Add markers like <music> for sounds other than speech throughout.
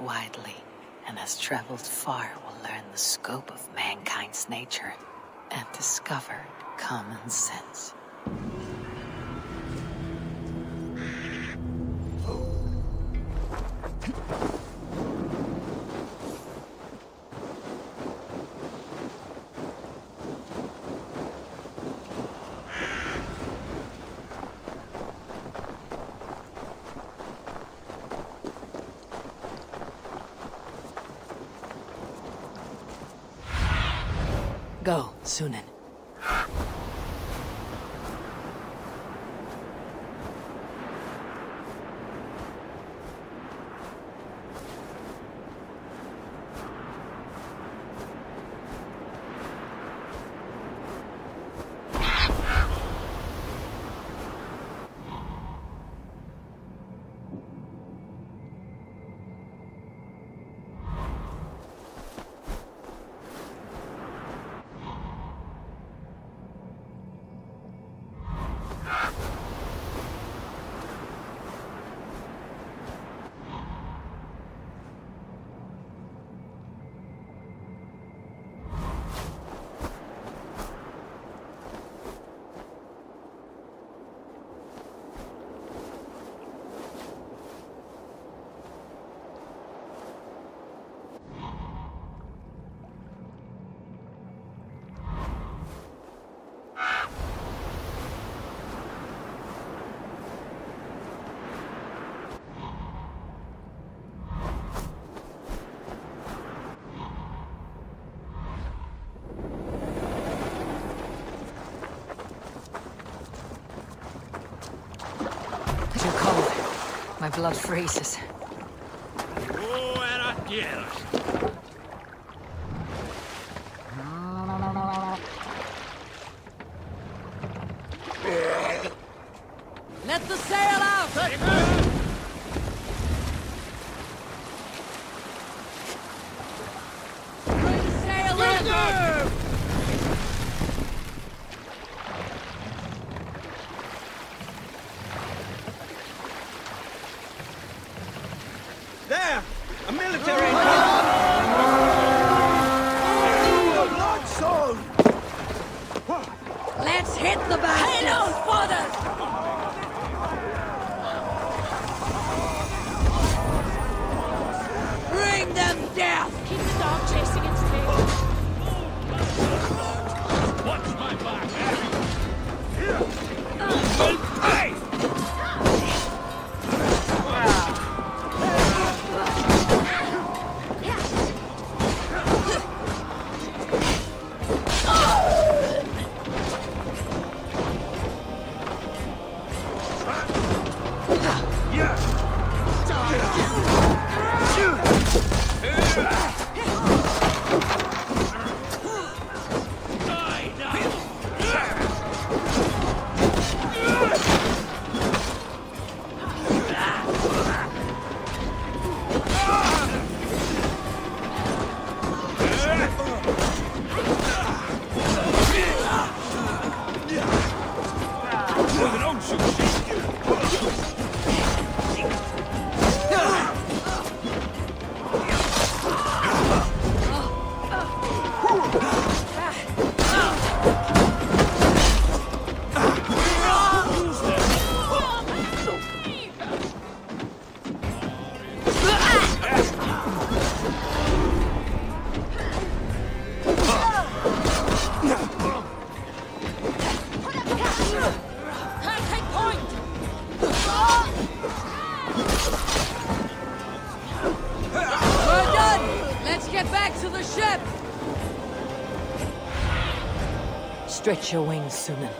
widely and has traveled far will learn the scope of mankind's nature and discover common sense. Sýnin. Too cold. My blood freezes. Oh, era. Stretch your wings, Sýnin.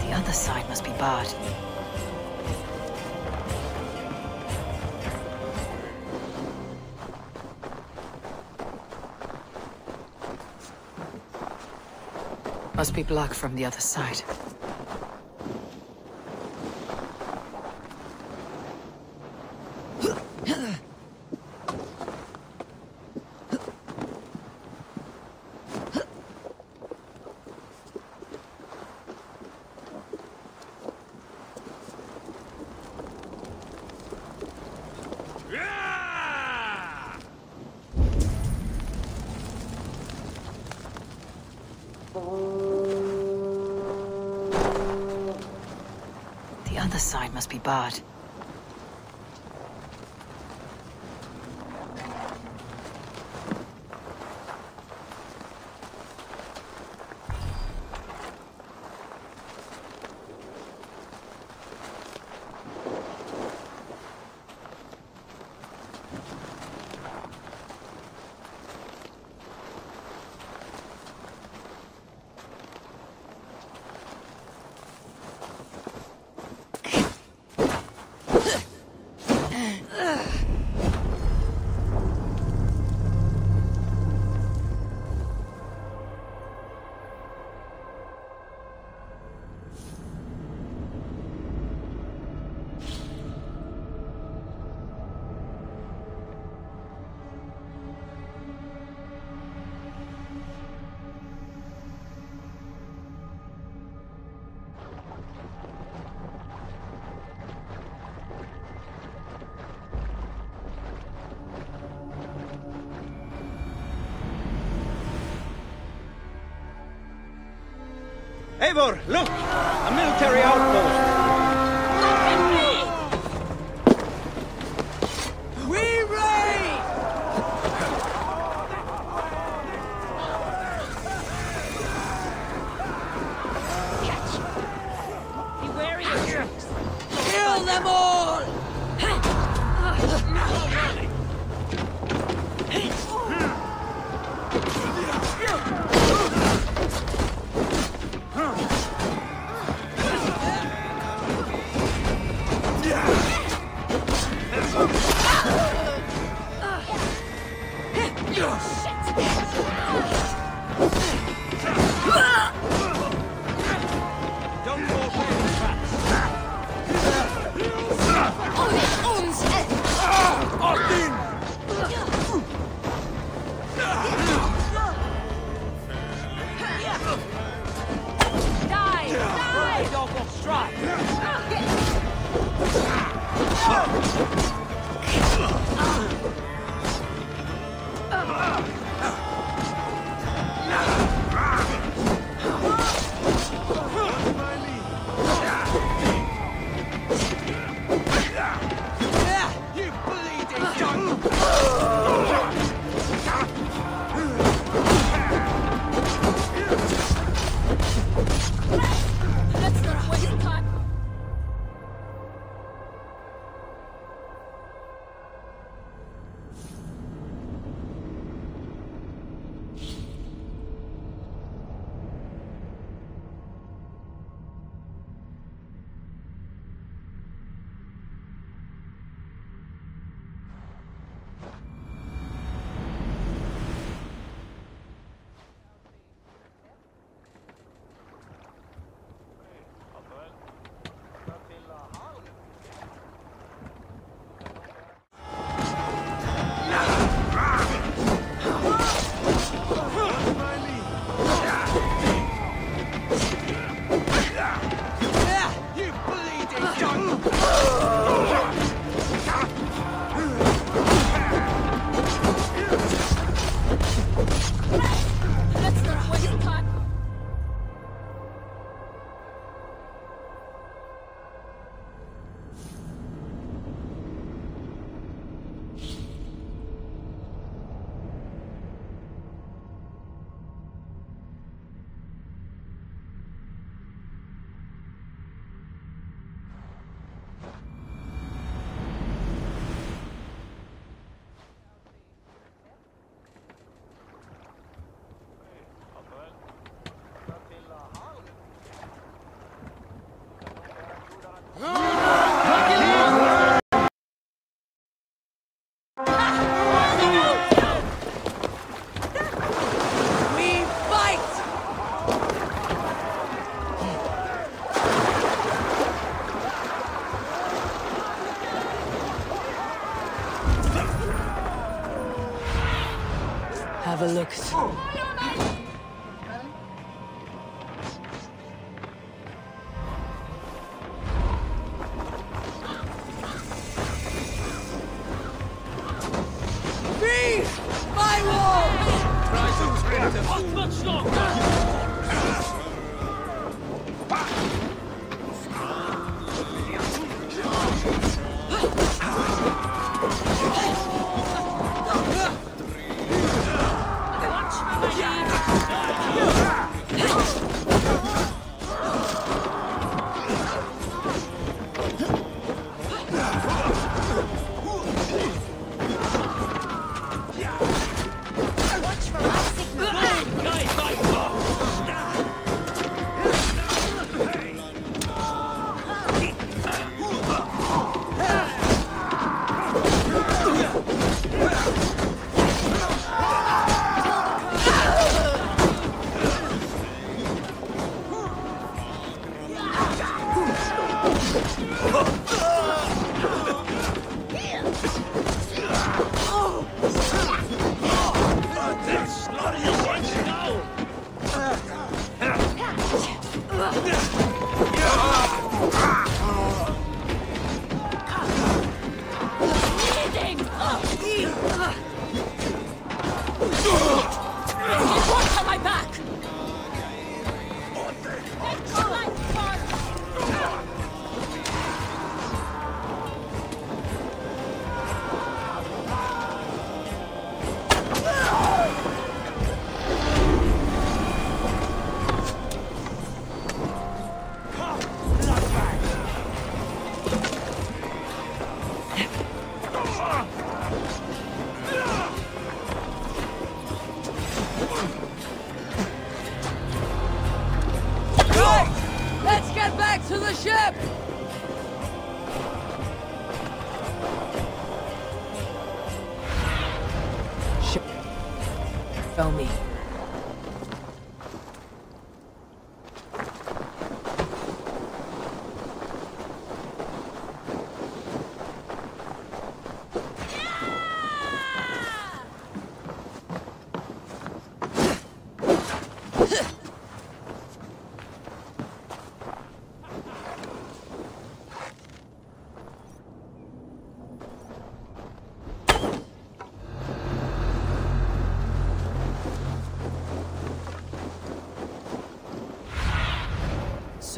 The other side must be barred. Must be blocked from the other side. other side must be barred. Eivor, look! A military outpost! Ah!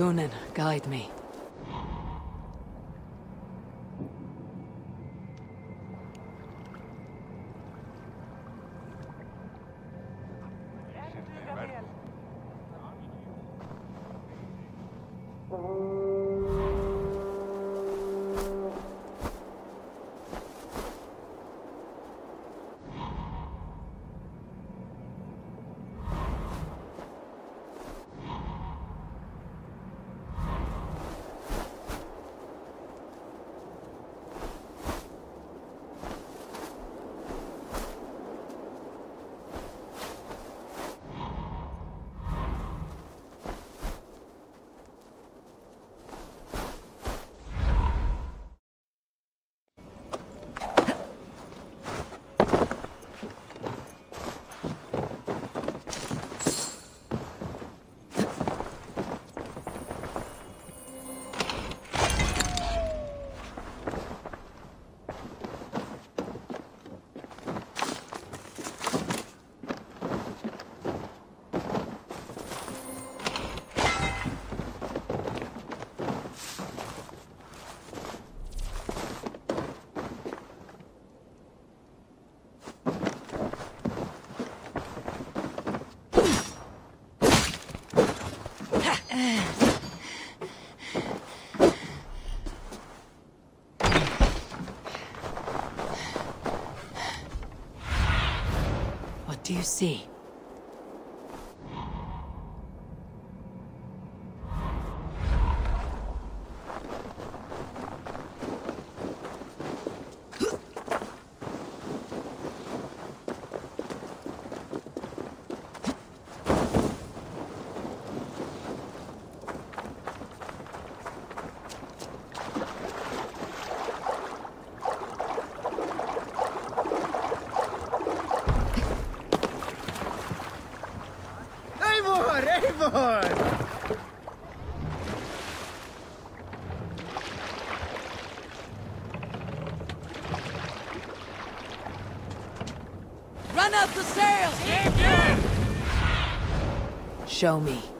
Sýnin, guide me. Do you see? Eivor! Eivor! Run out the sails! Show me.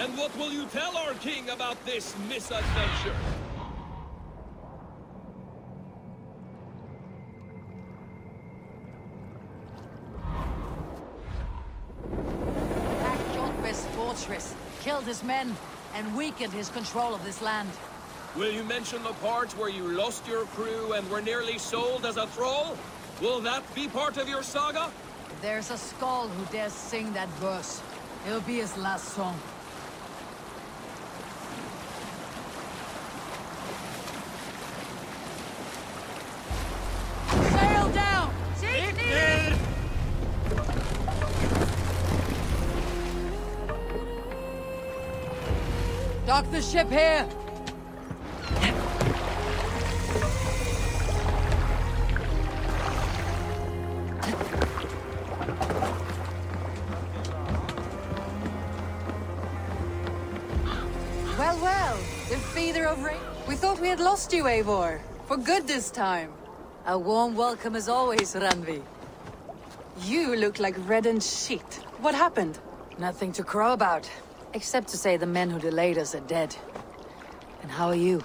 And what will you tell our king about this misadventure? Attacked Jorkvist's fortress, killed his men, and weakened his control of this land. Will you mention the part where you lost your crew and were nearly sold as a thrall? Will that be part of your saga? There's a skald who dares sing that verse. It'll be his last song. Ship here! Well, well, the feather of rain. We thought we had lost you, Eivor. For good this time. A warm welcome as always, Randvi. You look like reddened sheet. What happened? Nothing to crow about, except to say the men who delayed us are dead. And how are you?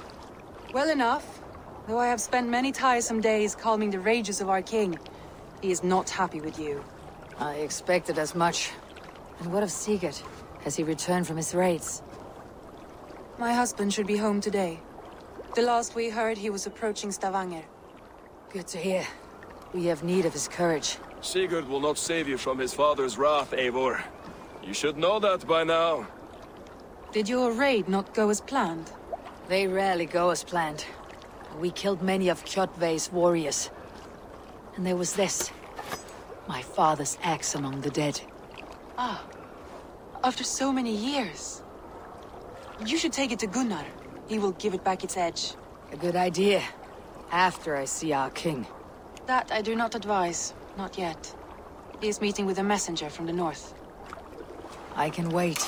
Well enough. Though I have spent many tiresome days calming the rages of our king. He is not happy with you. I expected as much. And what of Sigurd? Has he returned from his raids? My husband should be home today. The last we heard, he was approaching Stavanger. Good to hear. We have need of his courage. Sigurd will not save you from his father's wrath, Eivor. You should know that by now. Did your raid not go as planned? They rarely go as planned. We killed many of Kjotve's warriors. And there was this. My father's axe among the dead. Ah. After so many years. You should take it to Gunnar. He will give it back its edge. A good idea. After I see our king. That I do not advise. Not yet. He is meeting with a messenger from the north. I can wait.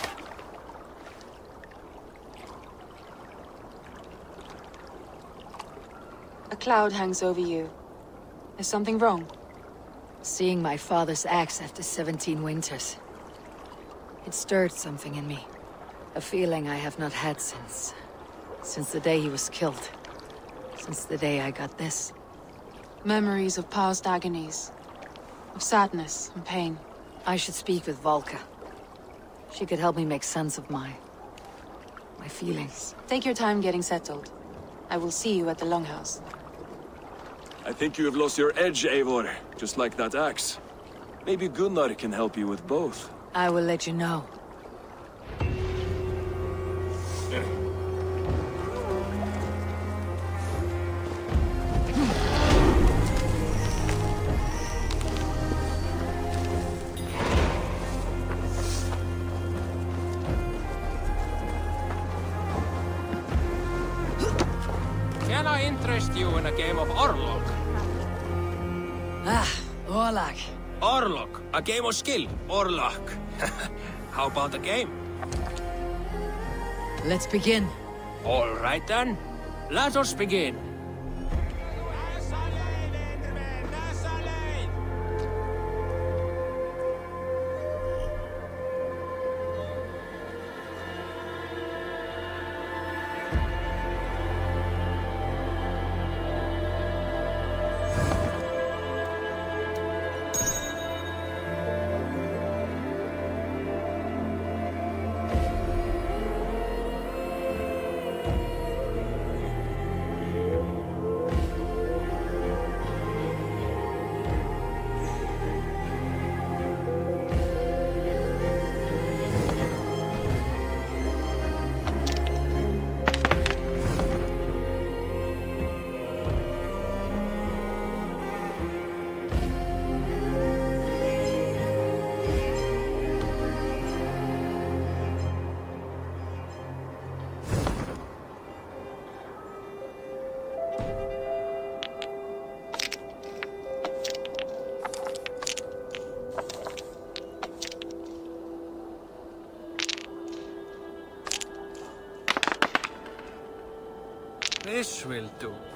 Cloud hangs over you. Is something wrong? Seeing my father's axe after 17 winters. It stirred something in me. A feeling I have not had since... Since the day he was killed. Since the day I got this. Memories of past agonies. Of sadness and pain. I should speak with Valka. She could help me make sense of my... my feelings. Take your time getting settled. I will see you at the Longhouse. I think you have lost your edge, Eivor. Just like that axe. Maybe Gunnar can help you with both. I will let you know. Can I interest you in a game of Orlog? Ah, Orlak. Orlog, a game of skill. Orlog. <laughs> How about the game? Let's begin. All right then. Let us begin. This will do.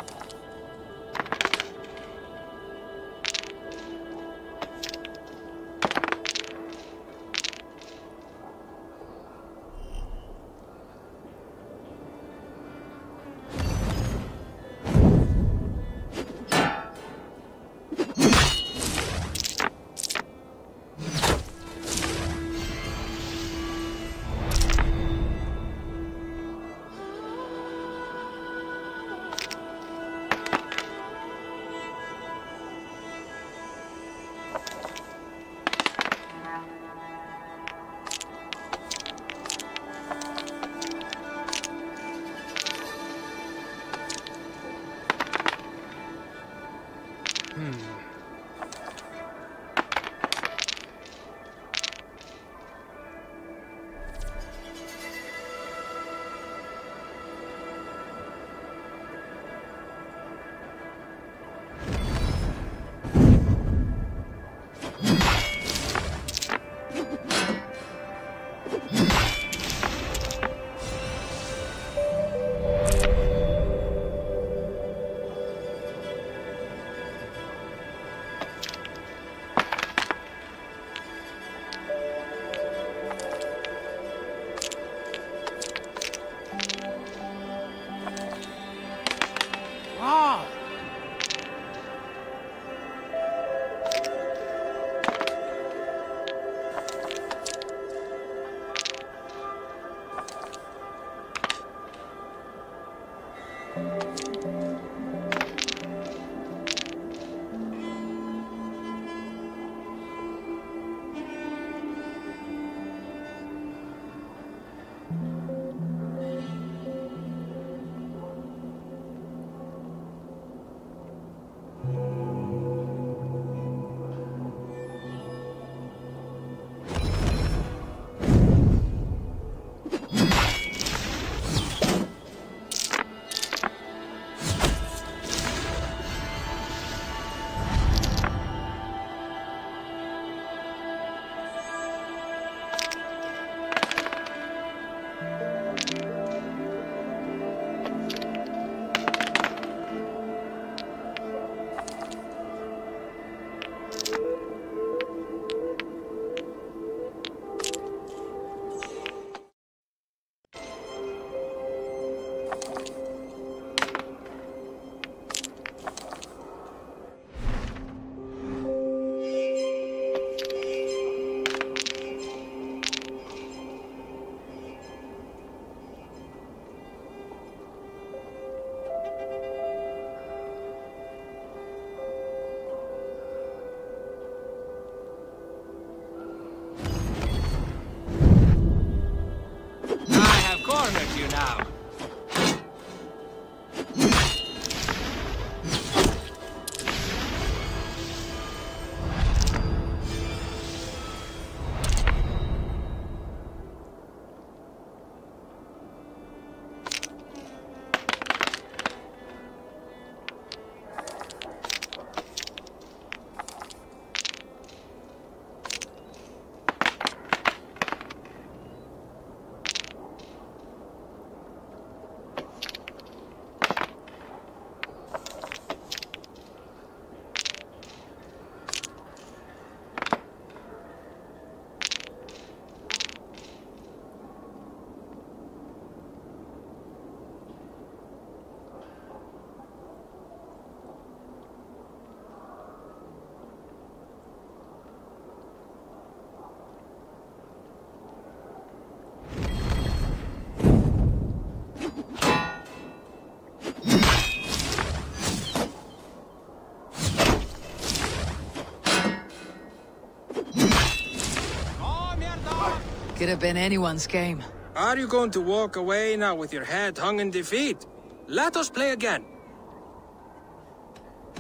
Could have been anyone's game. Are you going to walk away now with your head hung in defeat? Let us play again.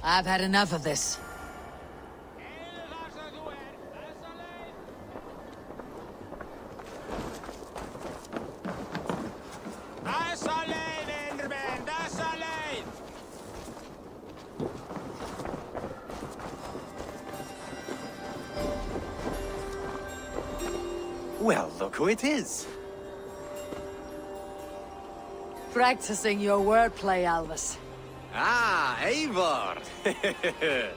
I've had enough of this. It is. Practicing your wordplay, Alvis. Ah, Eivor! <laughs>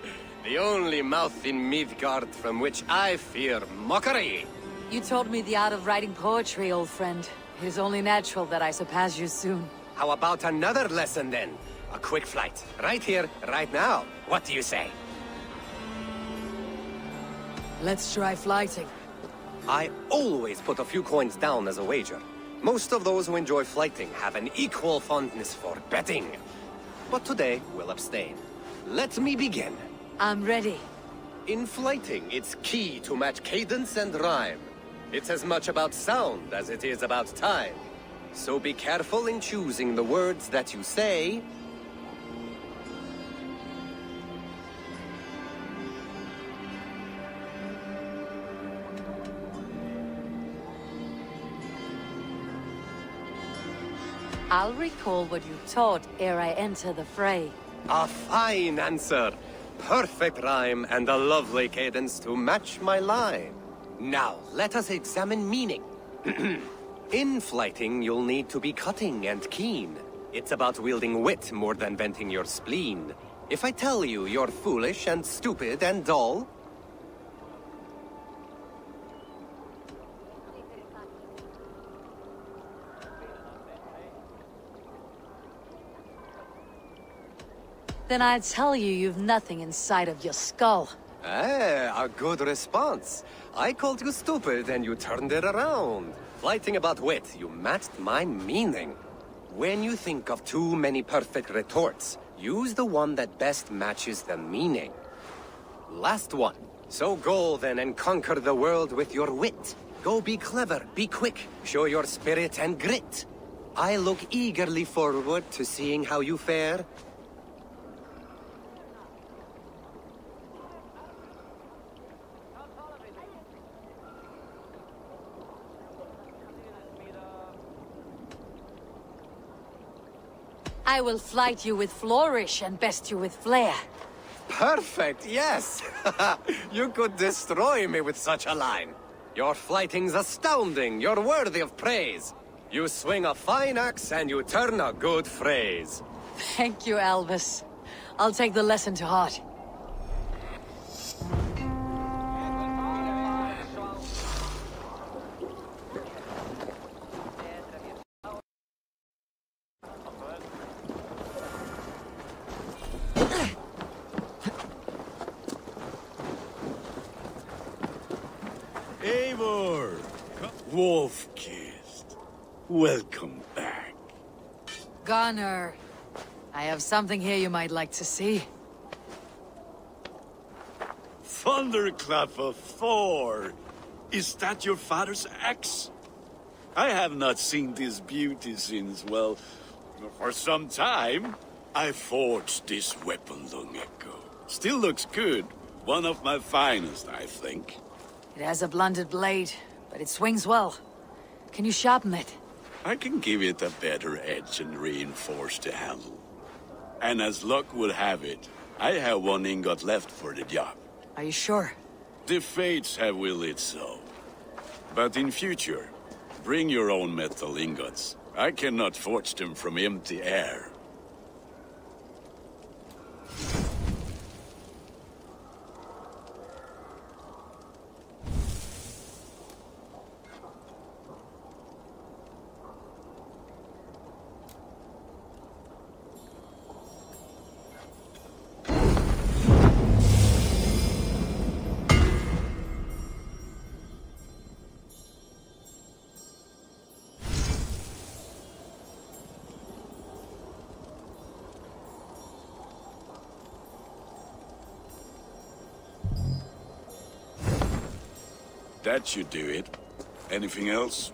the only mouth in Midgard from which I fear mockery. You taught me the art of writing poetry, old friend. It is only natural that I surpass you soon. How about another lesson then? A quick flight. Right here, right now. What do you say? Let's try flyting. I always put a few coins down as a wager. Most of those who enjoy flyting have an equal fondness for betting. But today, we'll abstain. Let me begin. I'm ready. In flyting, it's key to match cadence and rhyme. It's as much about sound as it is about time. So be careful in choosing the words that you say. I'll recall what you taught ere I enter the fray. A fine answer. Perfect rhyme and a lovely cadence to match my line. Now, let us examine meaning. <clears throat> In flyting, you'll need to be cutting and keen. It's about wielding wit more than venting your spleen. If I tell you you're foolish and stupid and dull, Then I'd tell you you've nothing inside of your skull. Eh, a good response. I called you stupid and you turned it around. Flyting about wit, you matched my meaning. When you think of too many perfect retorts, use the one that best matches the meaning. Last one. So go then and conquer the world with your wit. Go be clever, be quick, show your spirit and grit. I look eagerly forward to seeing how you fare. I will flight you with flourish and best you with flair. Perfect, yes! <laughs> you could destroy me with such a line. Your flyting's astounding, you're worthy of praise. You swing a fine axe and you turn a good phrase. Thank you, Alvis. I'll take the lesson to heart. Eivor! Wolf-kissed. Welcome back. Gunnar, I have something here you might like to see. Thunderclap of Thor! Is that your father's axe? I have not seen this beauty since, well, for some time. I forged this weapon long ago. Still looks good. One of my finest, I think. It has a blunted blade, but it swings well. Can you sharpen it? I can give it a better edge and reinforce the handle. And as luck would have it, I have one ingot left for the job. Are you sure? The fates have willed it so. But in future, bring your own metal ingots. I cannot forge them from empty air. That should do it. Anything else?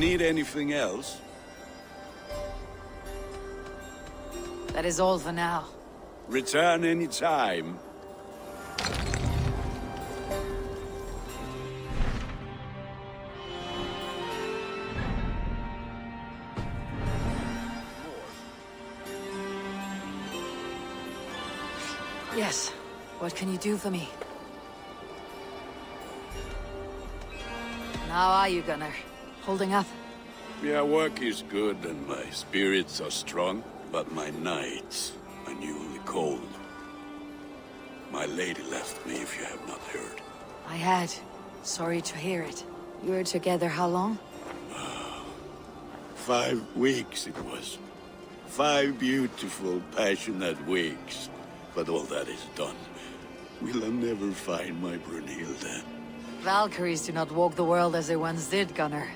Need anything else? That is all for now. Return any time. Yes. What can you do for me? How are you, Gunnar? Holding up? Yeah, work is good and my spirits are strong, but my nights are newly cold. My lady left me, if you have not heard. I had. Sorry to hear it. You were together how long? Ah, five weeks it was. Five beautiful, passionate weeks. But all that is done. Will I never find my Brunhilde? Valkyries do not walk the world as they once did, Gunnar.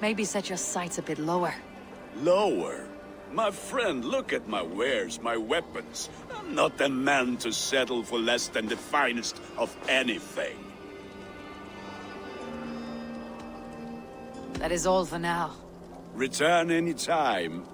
Maybe set your sights a bit lower. Lower? My friend, look at my wares, my weapons. I'm not a man to settle for less than the finest of anything. That is all for now. Return any time,